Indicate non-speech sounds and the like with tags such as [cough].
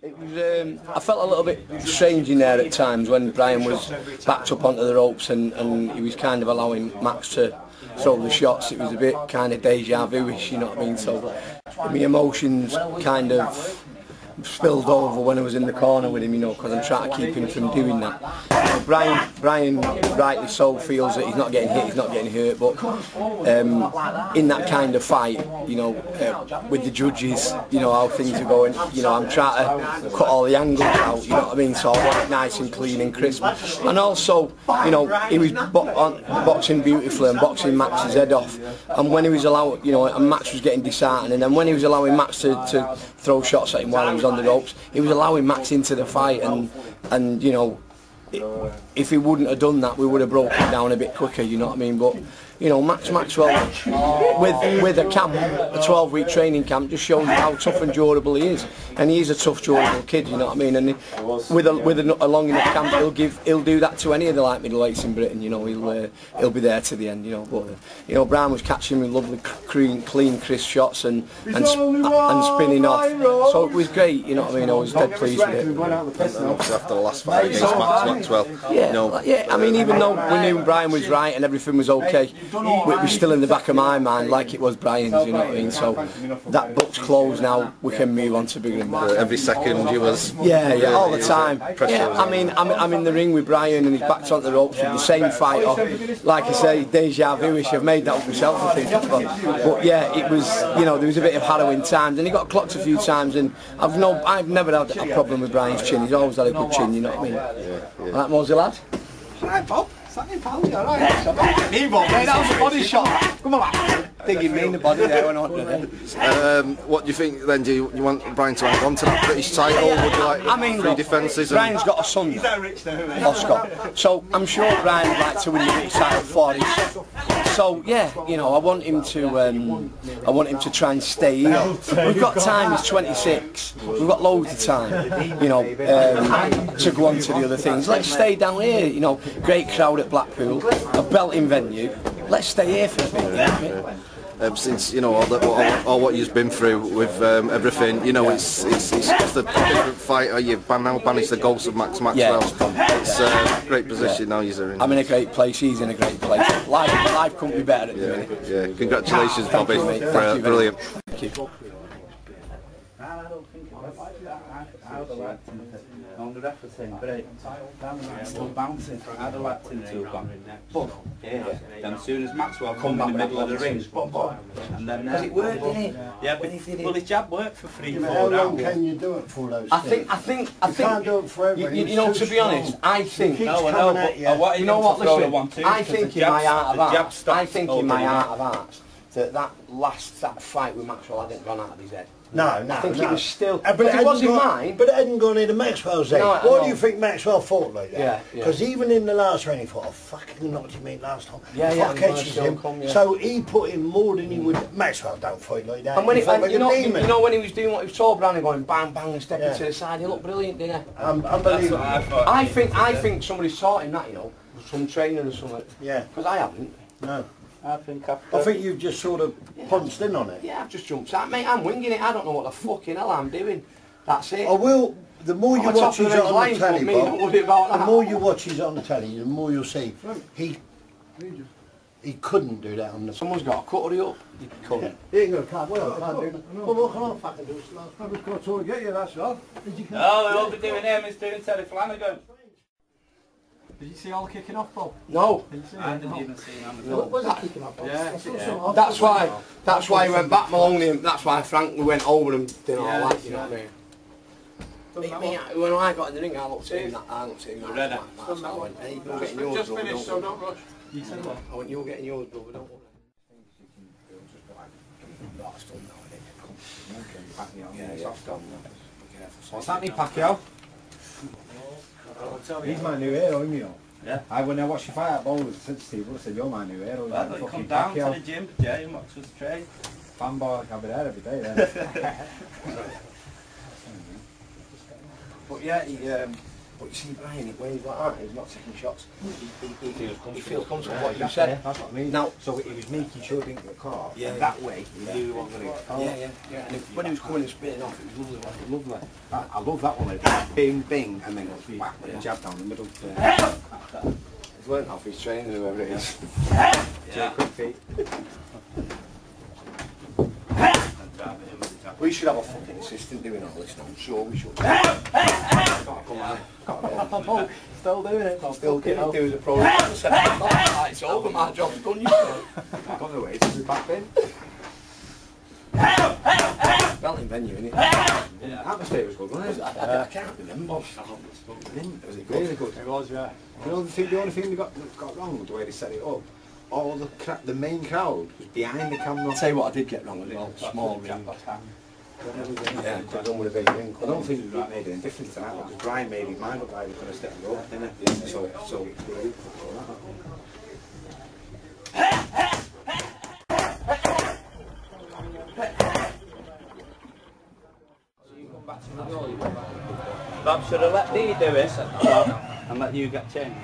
It was. Um, I felt a little bit strange in there at times when Brian was backed up onto the ropes and, and he was kind of allowing Max to throw the shots. It was a bit kind of deja vu-ish, you know what I mean? So my emotions kind of spilled over when I was in the corner with him, you know, because I'm trying to keep him from doing that. Brian, Brian, rightly so, feels that he's not getting hit, he's not getting hurt, but um, in that kind of fight, you know, uh, with the judges, you know how things are going. You know, I'm trying to cut all the angles out. You know what I mean? So I want it nice and clean and crisp. And also, you know, he was bo- on, boxing beautifully and boxing Max's head off. And when he was allowing, you know, and Max was getting disheartened, and then when he was allowing Max to, to throw shots at him while he was on the ropes. He was allowing Max into the fight, and and you know, if he wouldn't have done that, we would have broken down a bit quicker. You know what I mean? But you know, Max Maxwell with with a camp, a 12 week training camp, just shows how tough and durable he is. And he is a tough, durable kid. You know what I mean? And he, with a with a, a, long enough camp, he'll give he'll do that to any of the light middleweights in Britain. You know, he'll uh, he'll be there to the end. You know, but you know, Brown was catching with lovely, clean, clean, crisp shots and and, sp and spinning off. So it was great. You know what I mean? I was dead pleased with it. After the last fight against Max Maxwell, yeah, you know, yeah. I mean, even though we knew Brian was right and everything was okay, it was still in the back of my mind like it was Brian's. You know what I mean? So that book's closed now. We can move on to bigger and better. every second you was Yeah, yeah, all the time. Yeah, I mean, I'm, I'm in the ring with Brian and he's backed onto the ropes with the same fighter. Like I say, deja vu-ish. I've made that up myself, I think. But, but yeah, it was, you know, there was a bit of harrowing times and he got clocked a few times and I've no, I've never had a problem with Brian's chin. He's always had a good chin, you know what I mean? Yeah, Like Mosey lad? Right, Bob. Something pal, you alright? Me, Bob. Mate, that was a body shot. Come on, lad. Digging me in the body there when I wanted Um, what do you think then? Do you, you want Brian to hang on to that British title? Would you like I mean, three defences? Brian's got a son, He's that rich is? Oscar. So I'm sure Brian would like to win the British title for his. So yeah, you know, I want him to, um, I want him to try and stay here. We've got time. He's 26. We've got loads of time, you know, um, to go on to the other things. Let's stay down here. You know, great crowd at Blackpool, a belting venue. Let's stay here for a bit. You know what I mean? um, since you know all, the, all, all what you've been through with um, everything. You know, it's it's, it's just a different fighter. You've now banished the ghost of Max Maxwell. It's a great position now. You're in. I'm in a great place. He's in a great place. Life, life couldn't be better at the minute. yeah, congratulations, Bobby. Thank uh, you brilliant. Thank you. I'd have liked him to have gone, but, yeah, as soon as Maxwell come in the middle of the ring, and then, Because it worked, didn't it? yeah, but well, his jab worked for three, Yeah, but how long can you do it for those I think, I think, I You think. can't do it forever. You, you, know, to be honest. I think. No, I know, but you. You know what? Listen, I think in my art of art, I think in my art of art that that last that fight with Maxwell hadn't gone out of his head. No, no, I think no. it was still. Uh, But it hadn't wasn't gone- mine. But it hadn't gone into Maxwell's head. No, Why know. do you think Maxwell fought like that? Yeah, yeah. Because even in the last round, he thought, "I fucking knocked him in last time." Yeah, yeah, I I'm gonna catches him, come, yeah. so he put in more than he would. Maxwell don't fight like that. And when he it, fought and like you a know, you, demon. you know when he was doing what he was told, Brownie going bang bang and stepping Yeah. to the side, he looked brilliant, didn't he? Um, That's unbelievable. what I thought. I think I think somebody's taught him that, you know, some training or something. Yeah, Because I haven't. no. I think after, I think you've just sort of punched in on it. Yeah, I've just jumped out, mate. I'm winging it. I don't know what the fucking hell I'm doing. That's it. I will. The more you I'm a watch of his on the telly, lines, me, Bob, the more you watch his on the telly, the more you'll see hmm. he he couldn't do that on the. Someone's got a cutlery up. You couldn't. He ain't got a card. Well, I can't do that. Well, what can I fucking do? I just got to get you, that's all. no, they'll oh, be doing him, he's doing Terry Flanagan. Did you see all the kicking off, Bob? No. Did you see I didn't even see him. No. Was he kicking up? Yeah, Yeah. That's why. That's why he went back Maloney. And that's why Frank we went over and did all Yeah, that. You know what I mean? Me, me, when I got in the ring, I looked at him. that- I looked at him. that- Ready? that- that's I went. Hey, you're getting yours, Just finished, so don't rush. You said what? I went, you're getting yours, brother. Don't worry. That's done now, isn't it? Yeah, yeah, it's done. Be. What's happening, Pacquiao? He's my new hero, isn't he? Yeah. I when I watched you fight at I said to Steve, I said, you're my new hero. He's Well, like they come down to the gym, Jay, and watch us train. Fanboy, I'll be there every day then. [laughs] [laughs] But yeah, he, um, But you see Brian, when he's like that, he's not taking shots. He, he, he, he feels comfortable. What you That's said. it, That's what I mean. Now- so he was making sure he didn't get caught. Yeah, and that way, he knew he wasn't going to get caught. Yeah, yeah, yeah. And if, when he was coming and spitting off, it was lovely. wasn't it? Lovely. I, I love that one. Like, bing, bing, and then goes whack with a jab down the middle. Yeah. He's learned off his training, whoever it is. Yeah. Quick feet. [laughs] We should have a fucking assistant doing all this now. I'm sure we should. Gotta come on. Gotta Still doing it. go. Still getting out. doing the pro. Ah, it's over, my job's done. You know. Back on the way to the back bin. Belting venue, innit? Atmosphere was good, wasn't it? I, I, I can't remember. Was it really good? It was, yeah. You know the thing, the only thing they got got wrong with the way they set it up, all the cra- the main crowd was behind the camera. I'll tell you what I did get wrong as well. Small ring. Yeah, could have done with a big ring. I don't think that made any difference to that because Brian made his mind up that he was going to step and go, didn't he? So, so. Bob should have let Dee do it and let you get changed.